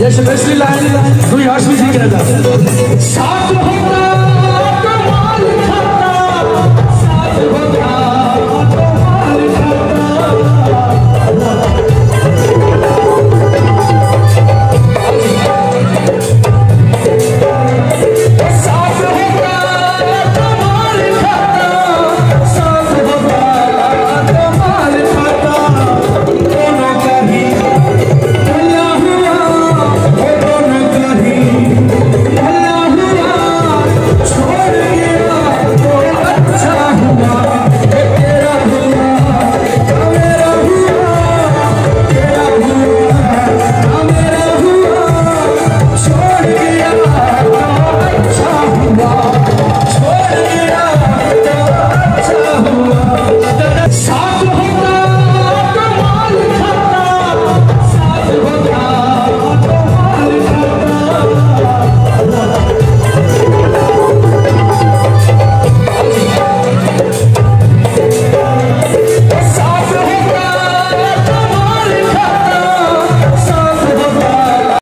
ये specially line दुई हर्ष भी सीखे था। साथ रहूँगा तो